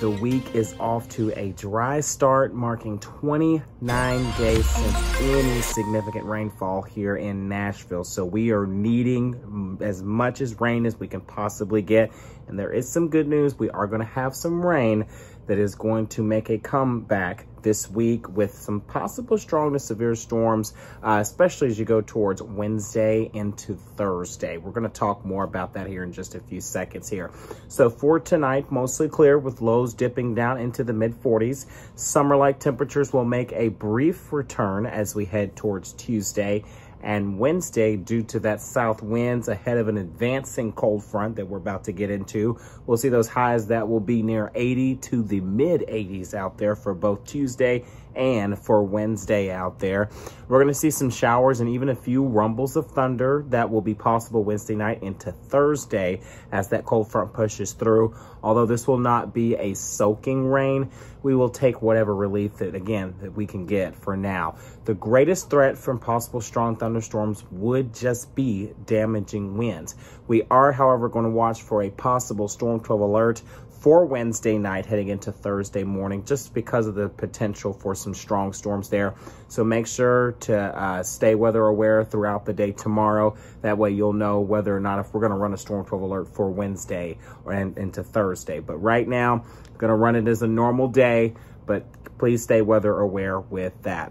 the week is off to a dry start, marking 29 days since any significant rainfall here in Nashville. So we are needing as much as rain as we can possibly get. And there is some good news. We are going to have some rain that is going to make a comeback this week with some possible strong to severe storms, uh, especially as you go towards Wednesday into Thursday. We're going to talk more about that here in just a few seconds here. So for tonight, mostly clear with lows dipping down into the mid 40s. Summer-like temperatures will make a brief return as we head towards Tuesday and Wednesday due to that south winds ahead of an advancing cold front that we're about to get into. We'll see those highs that will be near 80 to the mid 80s out there for both Tuesday and for Wednesday out there. We're going to see some showers and even a few rumbles of thunder that will be possible Wednesday night into Thursday as that cold front pushes through. Although this will not be a soaking rain, we will take whatever relief that, again, that we can get for now. The greatest threat from possible strong thunderstorms would just be damaging winds. We are, however, going to watch for a possible Storm 12 alert for Wednesday night heading into Thursday morning, just because of the potential for some strong storms there. So make sure to uh, stay weather aware throughout the day tomorrow. That way you'll know whether or not if we're going to run a Storm 12 alert for Wednesday or and, into Thursday. But right now, going to run it as a normal day, but please stay weather aware with that.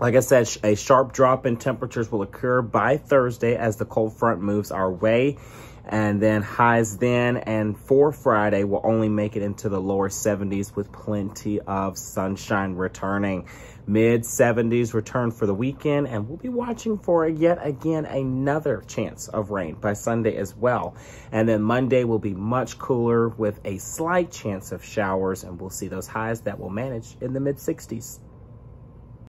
Like I said, a sharp drop in temperatures will occur by Thursday as the cold front moves our way and then highs then and for Friday will only make it into the lower 70s with plenty of sunshine returning. Mid 70s return for the weekend and we'll be watching for yet again another chance of rain by Sunday as well. And then Monday will be much cooler with a slight chance of showers and we'll see those highs that will manage in the mid 60s.